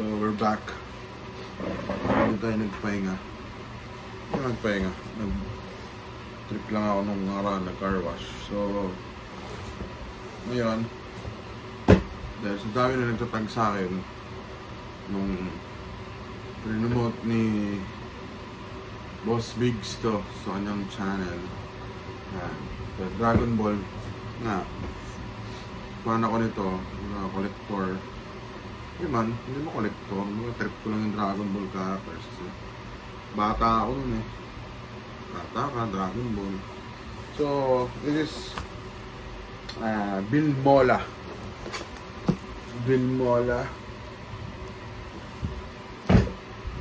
So we're back. Hindi tayo nagpahinga. Hindi nagpahinga. Nag trip lang ako nung araw nag car wash. So ngayon dahil sa dami na nagtatag sa akin nung remote ni Boss Biggs to sa kanyang channel. So, Dragon Ball nga fan ako nito, mga collector. Hindi man, hindi mo collector. Mga trip ko lang yung Dragon Ball characters. Bata ako nun eh. Bata ka, Dragon Ball. So, this is uh, Bill Mola. Bill Mola.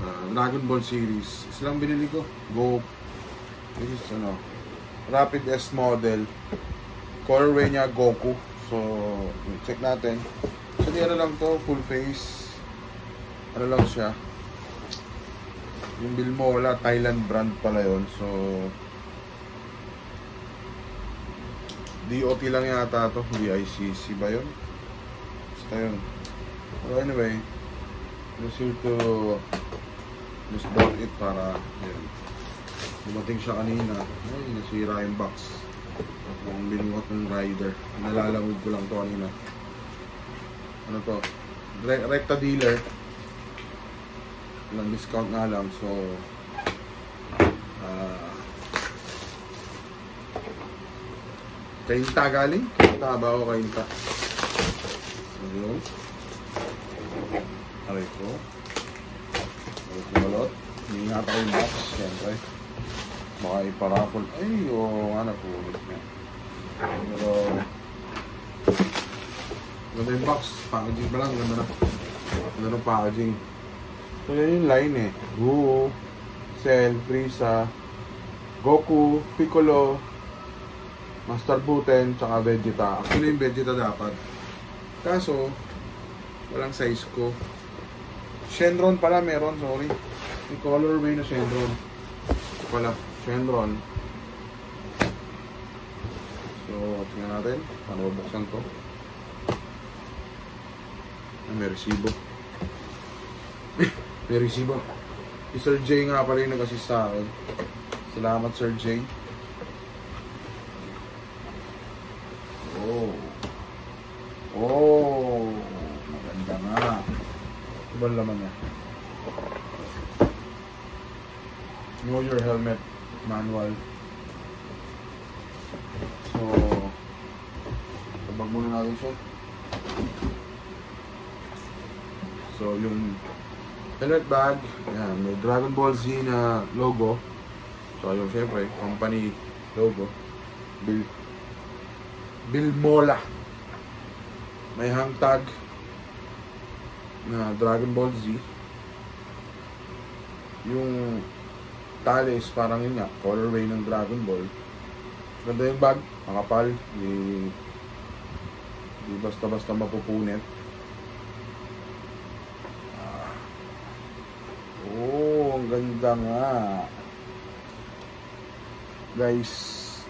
Uh, Dragon Ball series. Isa lang binili ko. Go. This is ano, Rapid S model. Colorway niya Goku. So, check natin. Di ano lang to, full face. Ano lang siya. Yung Bilmola, Thailand brand pala yon So, DOT lang yata to. VICC ba yun? Basta yun. So, anyway, just here to just bought it para yun. Dumating siya kanina. Ay, nasira yung box. Kung binuot ng rider. Nalalamog ko lang to kanina. Ano to? Re Recta dealer. Walang discount nga lang. So, ah, kainta galing? Kainta ba o kainta? So, yun. Aray ko. Aray ko malot. Ingat ako yung box. Siyempre. Baka iparaffle. Ay, oo oh, nga napulit niya. Pero, ganda yung box. Packaging pa lang, ganda na. Ganda ng packaging. So, yan yung line eh. Gu, Cell, Frieza, Goku, Piccolo, Master Buten, tsaka Vegeta. Actually, yung Vegeta dapat. Kaso, walang size ko. Shenron pala meron, sorry. Yung colorway na Shenron. Pala, Shenron. So, tingnan natin. Paano bubuksan to? May resibo. may resibo. Si Sir J nga pala yung nag-assist sa akin. Salamat, Sir J. Oh. Oh. Maganda nga. Iba ang laman niya. Know your helmet manual. So, tabag muna natin siya. So, yung helmet bag, yan, may Dragon Ball Z na logo. So, yung syempre, company logo. Bill, Bill Mola. May hang tag na Dragon Ball Z. Yung tali is parang yun nga, colorway ng Dragon Ball. Ganda yung bag, makapal, di, di basta-basta mapupunit. Ah. Oh, ang ganda nga. Guys,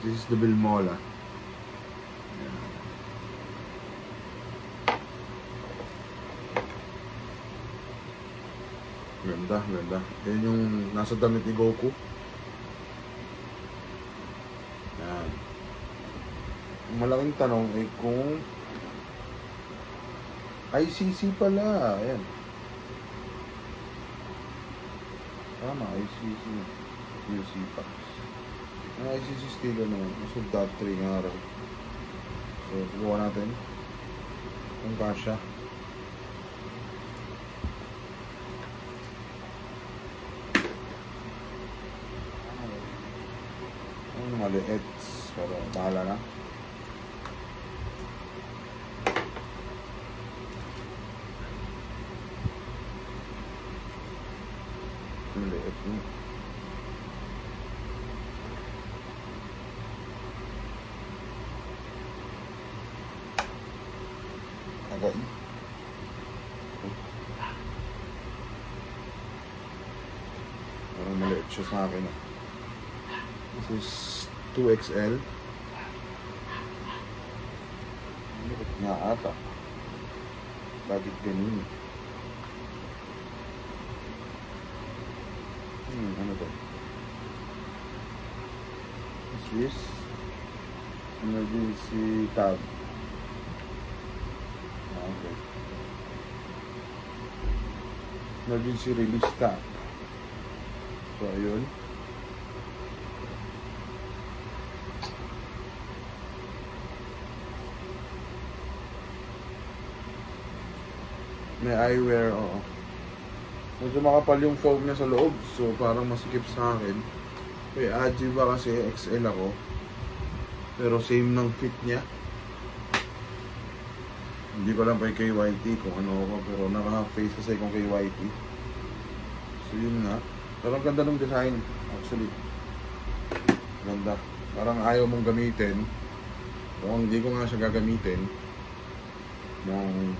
this is the Bilmola. Ganda, ganda. Yan yung nasa damit ni Goku. Yan. Malaking tanong ay kung ICC pala. Ayan. Tama, ICC. QC packs. Ang ICC sticker naman. Nasa dot 3 nga raw. So, subukan natin. Kung kasha. Ang maliit. Pero bahala na. Maliit mo. Agay. Parang maliit siya sa akin. ah. This is 2XL. Liit nga ata. Bakit ganun? Hmm, ano to? This? Emergency tab. Ah, okay. Emergency release tab. So, ayun. May eyewear, oo. Medyo makapal yung foam niya sa loob, so parang masikip sa akin. May Ajiva kasi XL ako. Pero same ng fit niya. Hindi ko lang kay KYT kung ano ako, pero naka-face kasi kung KYT. So yun nga. Pero ang ganda ng design, actually. Ganda. Parang ayaw mong gamitin. Kung hindi ko nga siya gagamitin, nung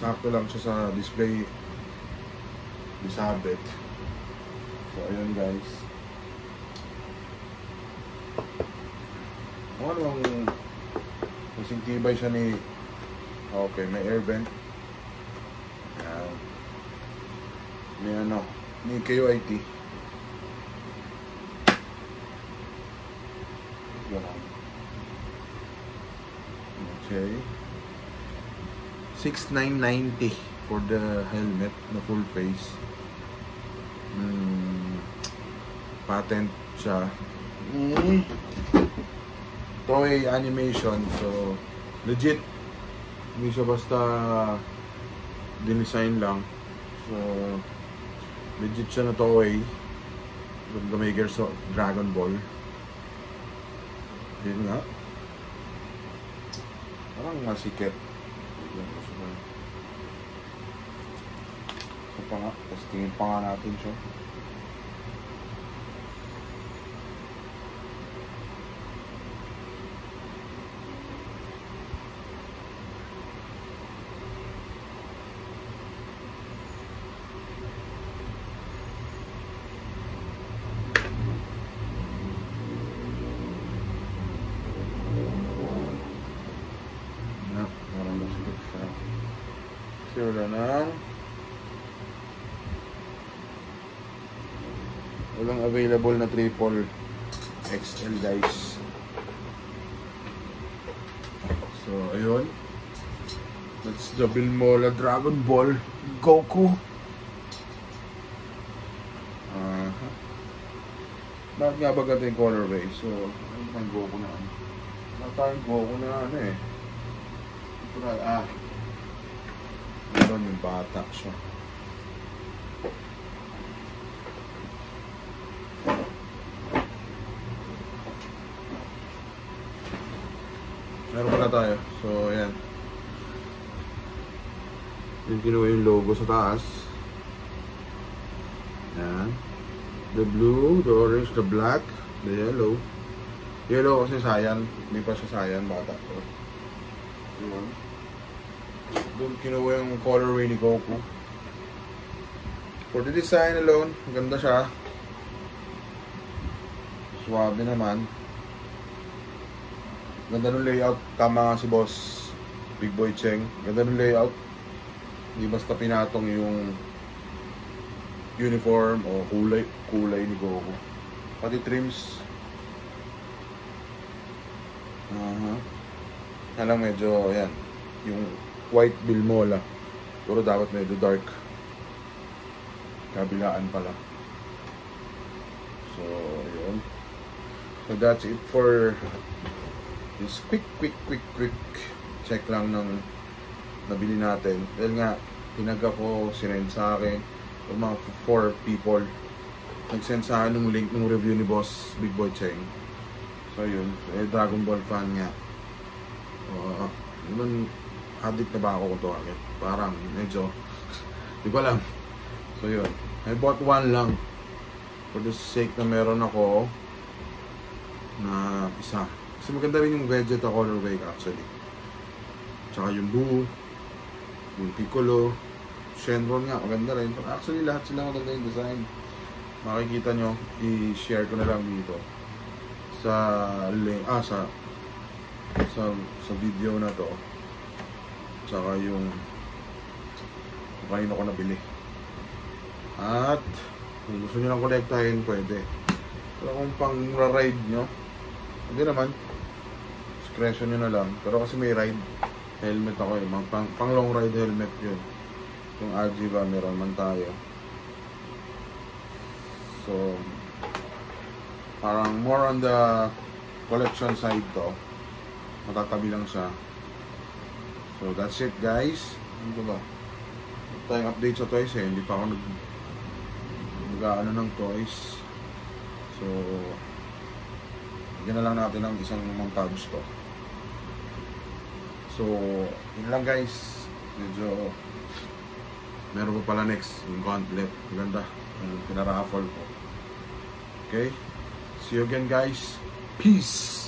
sakto lang siya sa display Sabit. So, ayun guys. Kung anong kasing tibay siya ni Okay, may air vent. Ayan. May ano, ni KUIT. Ganun. Okay. 6,990 for the helmet na full face. Hmm, patent siya. Mm. Toei animation. So, legit. Hindi siya basta dinesign lang. So, legit siya na Toei. The makers of Dragon Ball. Yun nga. Parang masikip. Yun, gusto ko. Ito pa nga. Tapos tingin pa nga natin siya. Na, parang masikip siya. Kasi wala walang available na triple XL guys. So, ayun. That's the Bilmola Dragon Ball Goku. Uh, bakit nga ba ganito yung colorway? So, ano bang Goku na ano? Wala tayong Goku na ano eh. Natural, ah. Meron yung bata siya. Meron pala tayo. So, ayan. Yung kinuha yung logo sa taas. Ayan. The blue, the orange, the black, the yellow. Yellow kasi sayan. Hindi pa siya sayan, bata. So, yun. Doon kinuha yung colorway ni Goku. For the design alone, ganda siya. Suwabe naman. Ganda ng layout. Tama nga si boss Big Boy Cheng. Ganda ng layout. Hindi basta pinatong yung uniform o kulay, kulay ni Goku. Pati trims. Aha. Alam medyo, ayan, yung white Bilmola. Pero dapat medyo dark. Kabilaan pala. So, yun. So, that's it for this quick, quick, quick, quick check lang ng nabili natin. Dahil nga, pinag ako, sinend sa akin, yung mga four people. Nag-send sa akin ng link ng review ni Boss Big Boy Cheng. So, yun. Eh, Dragon Ball fan nga. Uh, nun, addict na ba ako kung tawagin? Parang, medyo, di ko alam. So, yun. I bought one lang. For the sake na meron ako na isa. Kasi maganda rin yung Vegeta colorway actually. Tsaka yung Buu, yung Piccolo, Shenron nga, maganda rin. Actually, lahat sila maganda yung design. Makikita nyo, i-share ko na lang dito sa link, ah, sa sa, sa video na to. Tsaka yung kanino ko nabili. At kung gusto nyo lang kolektahin, pwede. Pero kung pang ride nyo, hindi naman. Discretion nyo na lang. Pero kasi may ride helmet ako eh. Pang, pang, long ride helmet yun. Yung Agiva meron man tayo. So, parang more on the collection side to. Matatabi lang siya. So, that's it guys. Ano ba? Tayong update sa toys eh. Hindi pa ako nag nag-ano ng toys. So, bigyan na lang natin ng isang montage to. So, yun lang guys. Medyo meron pa pala next yung gauntlet. Maganda. Yung pinaraffle ko. Okay? See you again guys. Peace!